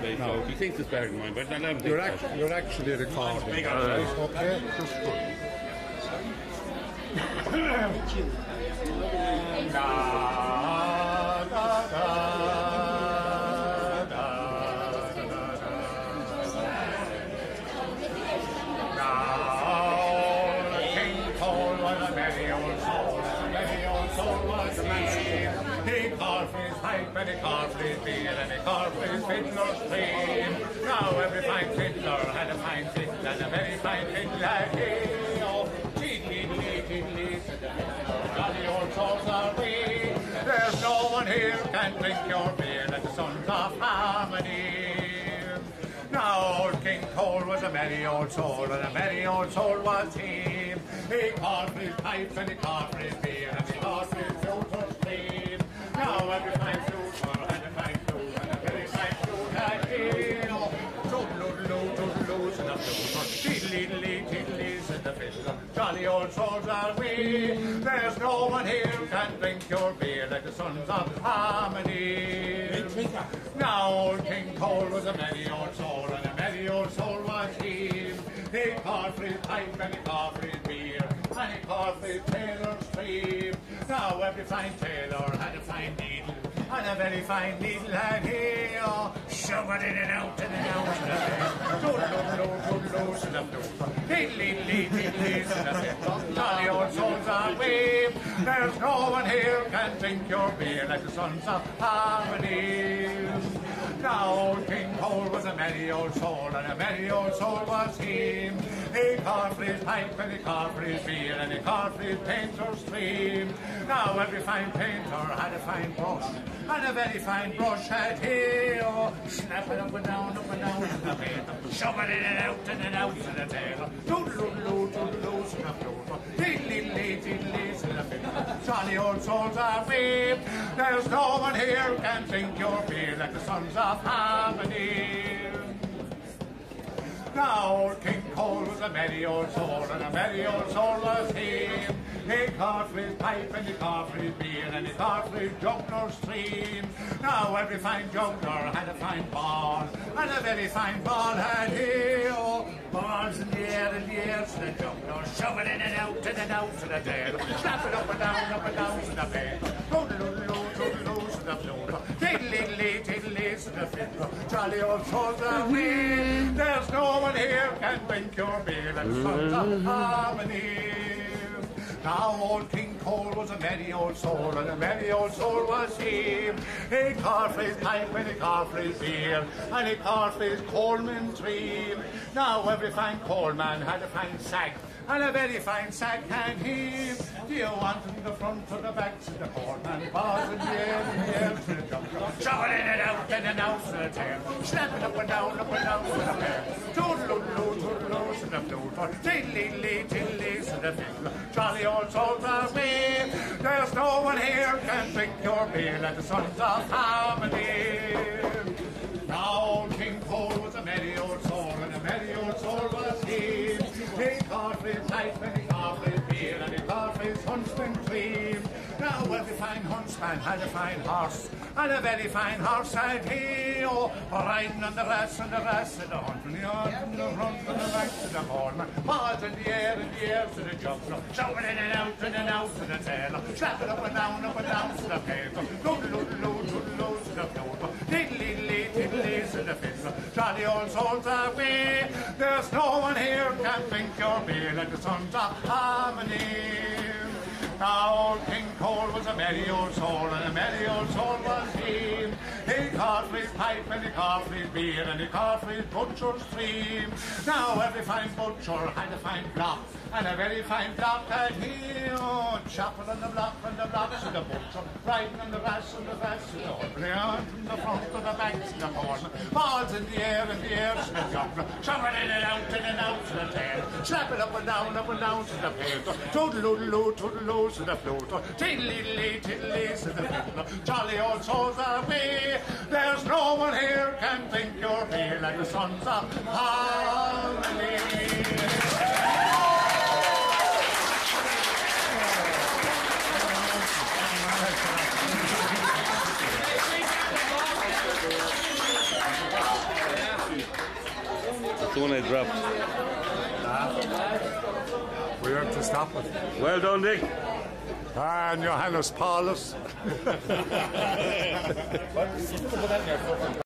play, so he thinks it's better than mine, but I let him You're, think act- you're actually recording. right? Okay, just good. King beer and he called for his fiddler's stream. Now every fine fiddler had a fine fiddle and a very fine fiddler he. Oh, tiddly, tiddly, said the fiddler, jolly old souls are we. There's no one here can drink your beer like the sons of harmony. Now old King Cole was a merry old soul, and a merry old soul was he. He called for his pipe and he his beer, and he called for old souls are we. There's no one here can drink your beer like the sons of harmony. Now old King Cole was a merry old soul, and a merry old soul was he. He called for his pipe and he called for his beer, and he called for his tailor's stream. Now every fine tailor had a fine needle, and a very fine needle had he. It in and out and then out and then. Toodle-oo, the flute. Diddly-dee. Jolly old souls are we. There's no one here can drink your beer like the sons of harmony. Now King Cole was a merry old soul, and a merry old soul was he. He called for his pipe and he called for his beer, and he called for his painter's stream. Now every fine painter had a fine brush, and a very fine brush had he. Oh, snap it up and down, up and down to the painter, shove it out and then out to the tailor. Toodle-oo, toodle-oo, said the Jolly old souls are we. There's no one here can drink your beer like the sons of harmony. Now old King Cole was a merry old soul, and a merry old soul was he. He called for his pipe and he called for his beer, and he called for his juggler's stream. Now every fine juggler had a fine ball, and a very fine ball had he. Oh, balls in the air, in the air, to the juggler, shove it in and out, in and out to the tail. Slap it up and down, up and down to the bed. Toodle-oo, toodle-oo, to the flute. Tiddly-lee, tiddly, to the fiddler. Jolly old are we. There's no one here can drink your beer like the sons harmony. Now old King Cole was a merry old soul, and a merry old soul was he. He for his pipe and he for his beer, and he for his coalman tree. Now every fine coalman had a fine sack, and a very fine sack had he. Do you want in the front or the back? Said the coalman. Bars in the to the jump. Shove it in and out, in and out to the tail. Snap it up and down, up and down to the pair. Toodle-oo, toodle-oo, said the flute. Tiddly-lee, tiddly, said the fiddler. Old souls are we. There's no one here can drink your beer like the sons of harmony. Fine huntsman had a fine horse, and a very fine horse had he. Oh, riding on the grass and the grass and the hunting the yard and the front and the back to the corner. Balls in the air and the air to the juggler, shove it in and out and then out to the tailor. Slap it up and down, up and down to the paper. Doodle-oo, doodle-oo to the floor. Diddly-lee, tiddly to the fiddler. Jolly old souls we. There's no one here can drink your beer like the sons of harmony. Now King was a merry old soul, and a merry old soul was he. Called pipe and he called beer, and called for his butcher's stream. Now every fine butcher had a fine block, and a very fine block had he. Oh, chapel and the block and the blocks of the butcher, riding on the grass and the grass of the hungry on from the front to the back to the corner. Balls in the air and the air to the shove it in and out in and out to the tail. Slap it up and down, up and down to the paper. Toodle-oo, toodle-oo to the flute. Tiddly-lee, tiddly to the fiddler. Jolly old souls we. There's no one here can drink your beer like the sons of harmony. one I dropped. We have to stop it. Well done, Dick. And Johannes Paulus.